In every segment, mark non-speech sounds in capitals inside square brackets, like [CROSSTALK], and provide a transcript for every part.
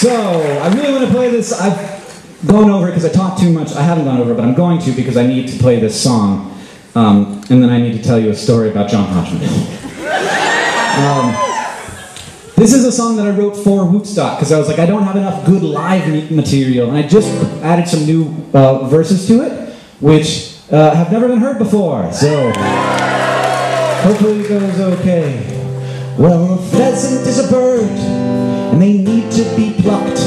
So, I really want to play this. I've gone over it because I talked too much. I haven't gone over it, but I'm going to because I need to play this song. Um, and then I need to tell you a story about John Hodgman. [LAUGHS] um, this is a song that I wrote for w00tstock because I was like, I don't have enough good live material. And I just added some new uh, verses to it, which uh, have never been heard before. So, hopefully it goes okay. Well, a pheasant is a bird, and they need to be plucked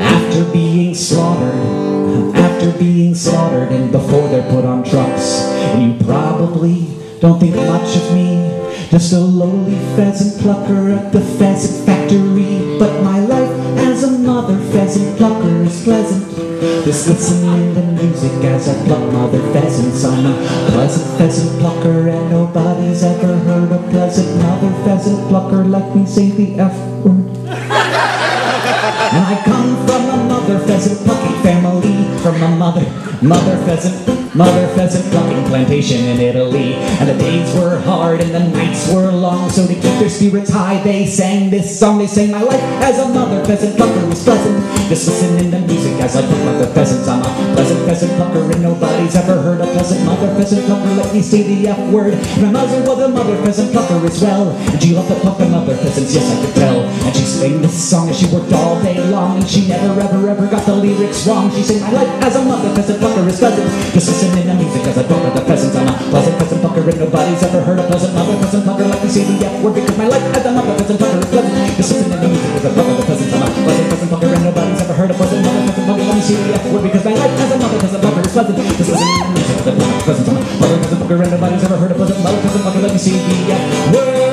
after being slaughtered, after being slaughtered, and before they're put on trucks. And you probably don't think much of me, just a lowly pheasant plucker at the pheasant factory. But my life as a mother pheasant plucker is pleasant. Just listening to music as I pluck mother pheasants. I'm a pleasant pheasant plucker, and nobody's ever heard a pleasant mother pheasant plucker. Let me say the F word. And I come from a mother pheasant plucking family From a mother, mother pheasant, mother pheasant plucking plantation in Italy And the days were hard and the nights were long So to keep their spirits high they sang this song They sang my life as a mother pheasant plucker was pleasant Just listening to music as I pluck mother pheasants a pleasant pheasant pucker And nobody's ever heard a pleasant mother pheasant pucker Let me say the F word. My mother was a mother pheasant pucker as well. And she loved the pucker mother pheasants, yes I could tell. And she sang this song as she worked all day long And she never ever ever got the lyrics wrong. She sang my life as a mother pheasant pucker is pleasant. Just listening the music as I pucker the pheasants. I'm a pleasant pheasant pucker and nobody's ever heard a pleasant mother pheasant pucker Let me say the F word because my life as a mother pheasant pucker is pleasant. Just listening the music as I pucker the pheasants. I'm a pleasant pheasant pucker and nobody's ever heard a pleasant mother pheasant pucker Let me say the F word because about to do this is a pleasant time. Mother doesn't fucker and nobody's ever heard a pleasant mother doesn't fucker. Let me see the word.